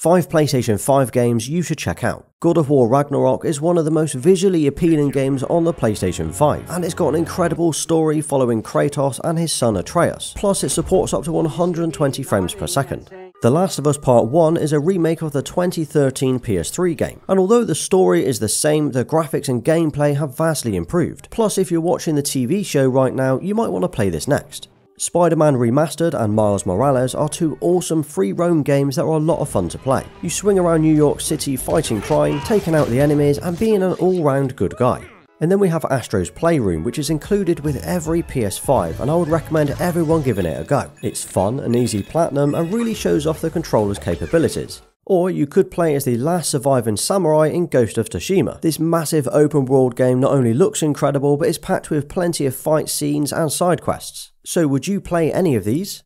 5 PlayStation 5 games you should check out. God of War Ragnarok is one of the most visually appealing games on the PlayStation 5, and it's got an incredible story following Kratos and his son Atreus, plus it supports up to 120 frames per second. The Last of Us Part 1 is a remake of the 2013 PS3 game, and although the story is the same, the graphics and gameplay have vastly improved. Plus, if you're watching the TV show right now, you might want to play this next. Spider-Man Remastered and Miles Morales are two awesome free roam games that are a lot of fun to play. You swing around New York City fighting crime, taking out the enemies and being an all-round good guy. And then we have Astro's Playroom, which is included with every PS5, and I would recommend everyone giving it a go. It's fun and easy platinum and really shows off the controller's capabilities. Or you could play as the last surviving samurai in Ghost of Tsushima. This massive open world game not only looks incredible, but is packed with plenty of fight scenes and side quests. So would you play any of these?